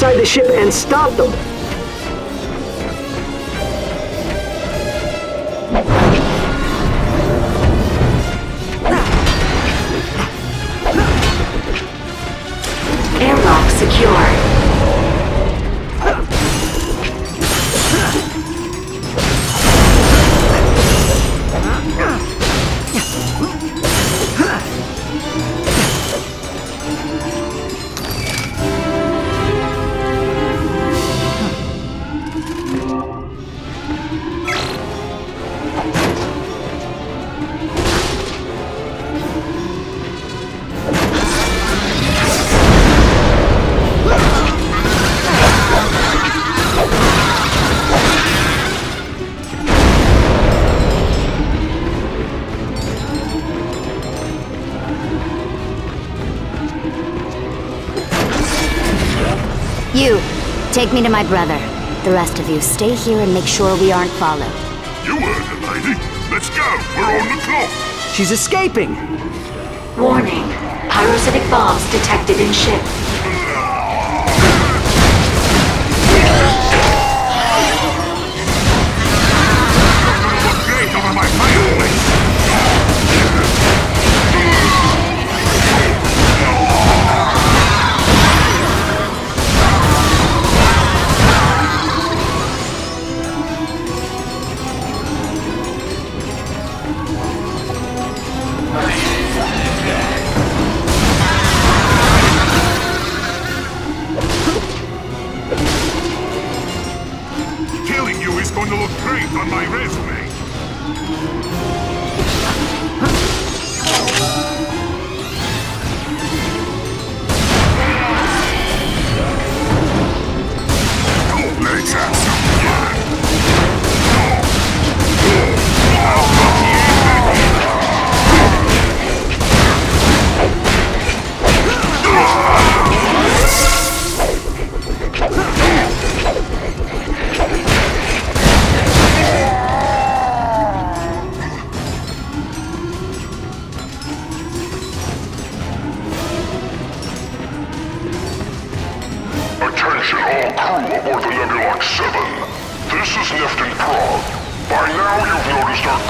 Inside the ship and stop them. Take me to my brother. The rest of you, stay here and make sure we aren't followed. You heard the lady. Let's go. We're on the clock. She's escaping! Warning. Pyrocytic bombs detected in ship.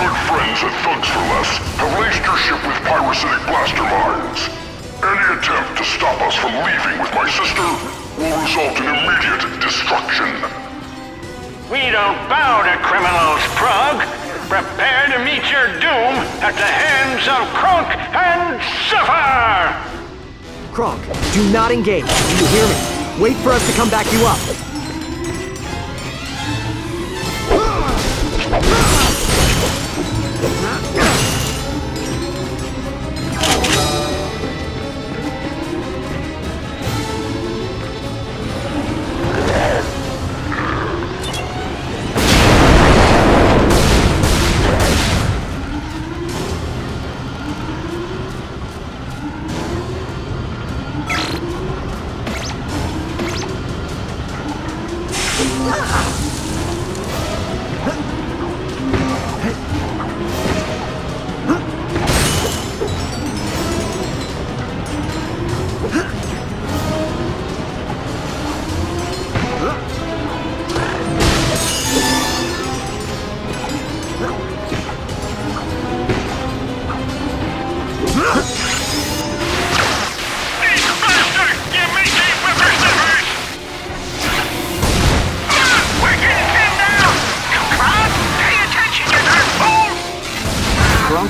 Good friends at Thugs for Less have laced your ship with pyrocytic blaster mines. Any attempt to stop us from leaving with my sister will result in immediate destruction. We don't bow to criminals, Prog. Prepare to meet your doom at the hands of Kronk and Zephyr! Kronk, do not engage. Do you hear me? Wait for us to come back you up.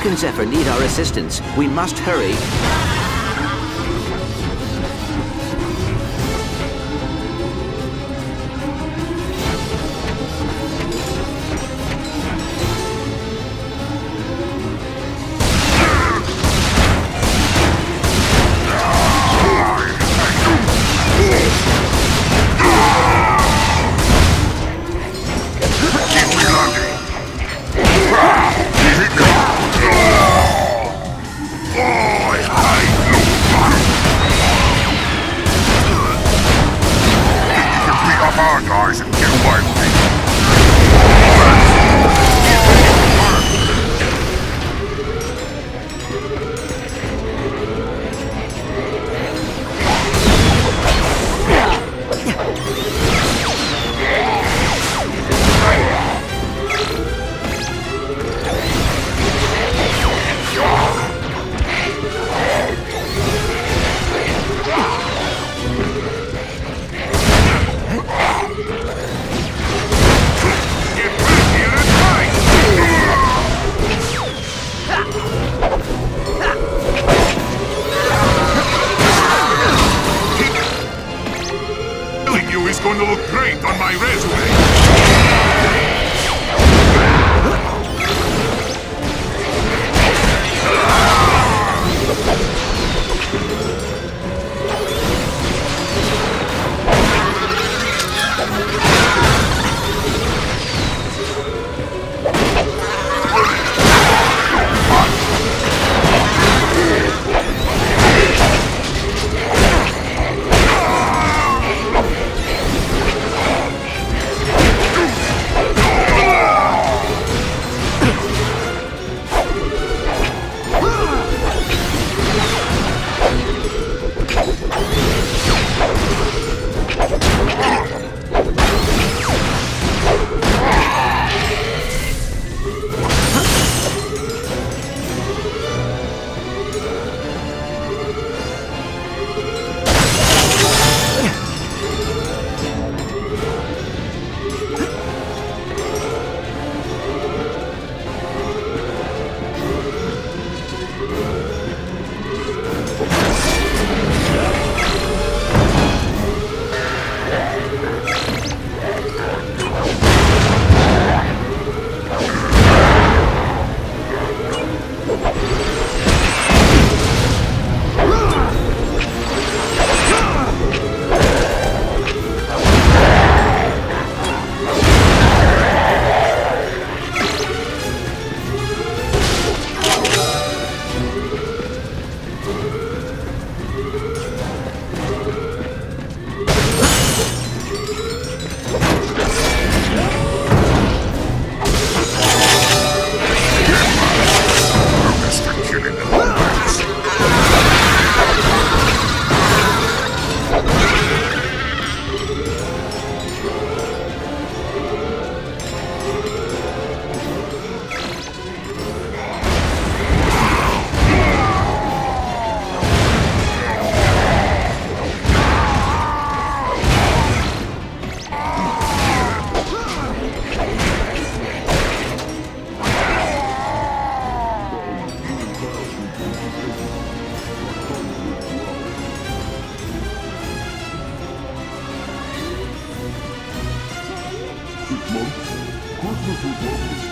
Kronk and Zephyr need our assistance. We must hurry. Guys Six months? Christmas lovely.